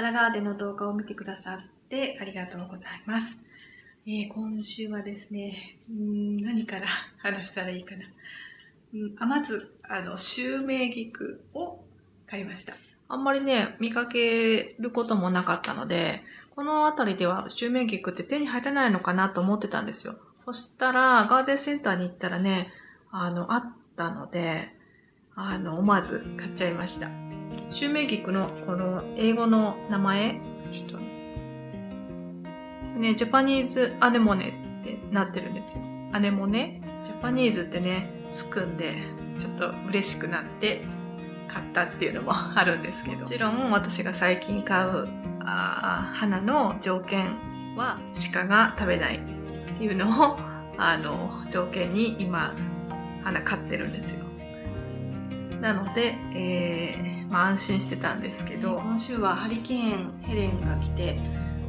ララガーデンの動画を見てくださってありがとうございます。えー今週はですね、うん何から 話したらいいかな。うんあまず、あの、シュウメイギクを買いました。あんまりね、見かけることもなかったので、この辺りではシュウメイギクって手に入らないのかなと思ってたんですよ。そしたら、ガーデンセンターに行ったらね、あの、あったので、あの、思わず買っちゃいました。シュウメイギクのこの英語の名前、ちょっとね、ジャパニーズアネモネってなってるんですよ。アネモネジャパニーズってね、つくんで、ちょっと嬉しくなって買ったっていうのもあるんですけど。もちろん私が最近買うあ花の条件は鹿が食べないっていうのをあの条件に今花買ってるんですよ。なので、えーまあ、安心してたんですけど、今週はハリケーンヘレンが来て、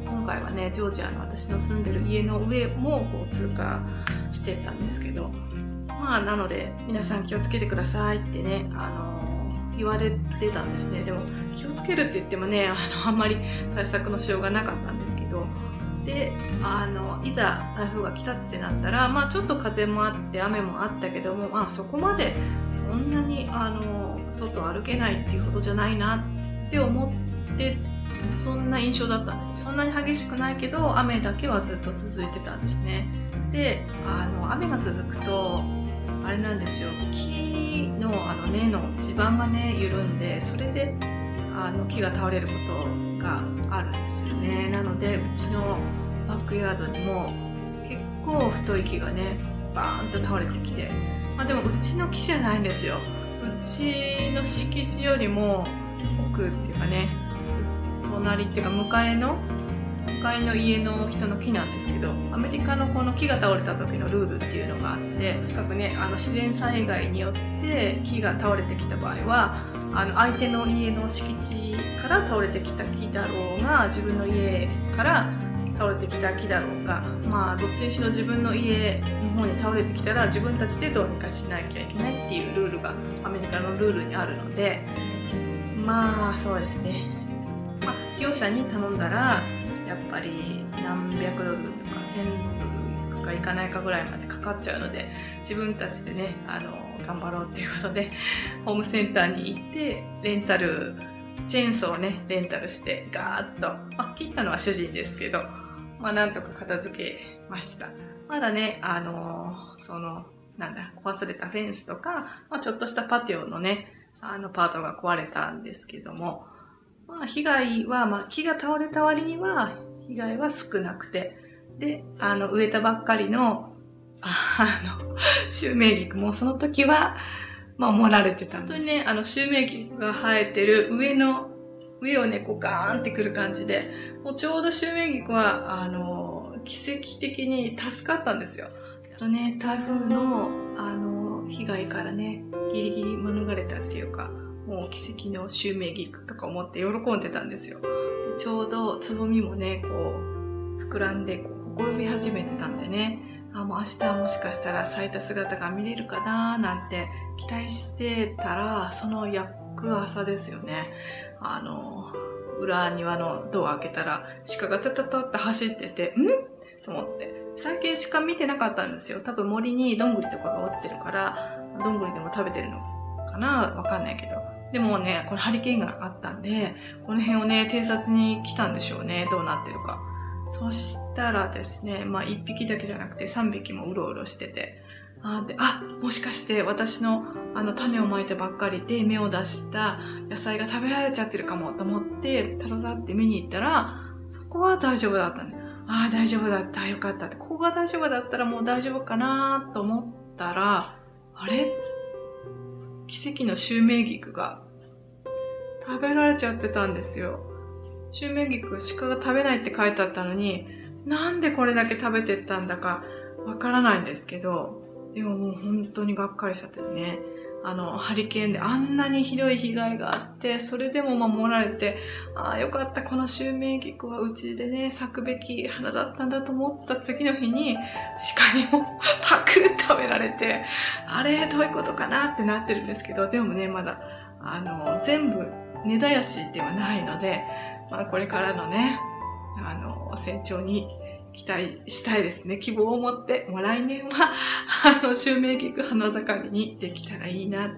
今回はね、ジョージアの私の住んでる家の上もこう通過してったんですけど、まあ、なので、皆さん気をつけてくださいってね、あの言われてたんですね。でも、気をつけるって言ってもね、あの、あんまり対策のしようがなかったんですけど、で、あの、いざ台風が来たってなったら、まあちょっと風もあって雨もあったけども、まあそこまでそんなに、あの、外歩けないっていうほどじゃないなって思って、そんな印象だったんです。そんなに激しくないけど、雨だけはずっと続いてたんですね。で、あの、雨が続くと、あれなんですよ、木のあの根の地盤がね、緩んで、それで、あの木が倒れることがあるんですよね。なのでうちのバックヤードにも結構太い木がねバーンと倒れてきて、まあ、でもうちの木じゃないんですよ。うちの敷地よりも奥っていうかね隣っていうか向かいの向かいの家の人の木なんですけどアメリカのこの木が倒れた時のルールっていうのがあってとにかくねあの自然災害によって木が倒れてきた場合はあの相手の家の敷地から倒れてきた木だろうが自分の家から倒れてきた木だろうがまあどっちにしろ自分の家の方に倒れてきたら自分たちでどうにかしなきゃいけないっていうルールがアメリカのルールにあるのでまあそうですね、まあ、業者に頼んだらやっぱり何百ドルとか1000ドルとかいかないかぐらいまでかかっちゃうので自分たちでねあの頑張ろうっていうことでホームセンターに行ってレンタルチェーンソーをねレンタルしてガーッと、まあ、切ったのは主人ですけどまあなんとか片付けました。まだねあのそのなんだ壊されたフェンスとか、まあ、ちょっとしたパティオのねあのパートが壊れたんですけどもまあ被害は、まあ、木が倒れた割には被害は少なくてであの植えたばっかりのあのシュウメイギクもその時は、まあ、盛られてた。本当にね、あの、シュウメイギクが生えてる上の、上をね、こうガーンってくる感じで、もうちょうどシュウメイギクは、あの、奇跡的に助かったんですよ。ちょっとね、台風の、あの、被害からね、ギリギリ免れたっていうか、もう奇跡のシュウメイギクとか思って喜んでたんですよ。ちょうどつぼみもね、こう、膨らんで、こう、ほころび始めてたんでね、あもう明日はもしかしたら咲いた姿が見れるかななんて期待してたらその翌朝ですよね。あの裏庭のドア開けたら鹿がタタタって走っててん？と思って。最近鹿見てなかったんですよ。多分森にどんぐりとかが落ちてるからどんぐりでも食べてるのかな？わかんないけど。でもねこれハリケーンがあったんでこの辺をね偵察に来たんでしょうね。どうなってるか。そしたらですね、まあ1匹だけじゃなくて3匹もうろうろしてて、あであもしかして私のあの種をまいたばっかりで芽を出した野菜が食べられちゃってるかもと思って、ただだって見に行ったら、そこは大丈夫だったね。ああ、大丈夫だった。よかったって。ここが大丈夫だったらもう大丈夫かなと思ったら、あれ？奇跡のシュウメイギクが食べられちゃってたんですよ。シュウメギク鹿が食べないって書いてあったのに、なんでこれだけ食べてったんだかわからないんですけど、でももう本当にがっかりしちゃってね。あの、ハリケーンであんなにひどい被害があって、それでも守られて、ああ、よかった、このシュウメイギクはうちでね、咲くべき花だったんだと思った次の日に、鹿にもパクッと食べられて、あれ、どういうことかなってなってるんですけど、でもね、まだ、あの、全部根絶やしではないので、まあ、これからのね、あの、成長に期待したいですね。希望を持って、もう来年は、あの、襲名菊花盛りにできたらいいな、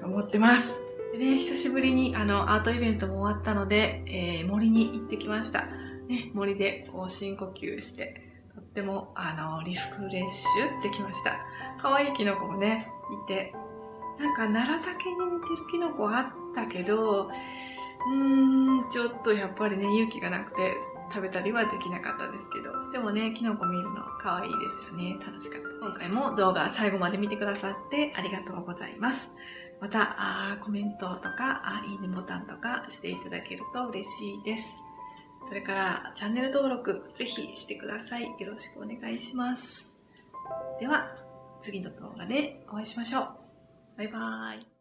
と思ってます。でね、久しぶりにあの、アートイベントも終わったので、えー、森に行ってきました。ね、森でこう深呼吸して、とっても、あの、リフクレッシュできました。可愛いキノコもね、いて、なんか奈良竹に似てるキノコあったけど、うーん、ちょっとやっぱりね、勇気がなくて、食べたりはできなかったんですけど、でもね、キノコ見るの可愛いですよね。楽しかった。今回も動画最後まで見てくださってありがとうございます。また、あコメントとかあ、いいねボタンとかしていただけると嬉しいです。それから、チャンネル登録ぜひしてください。よろしくお願いします。では、次の動画でお会いしましょう。バイバーイ。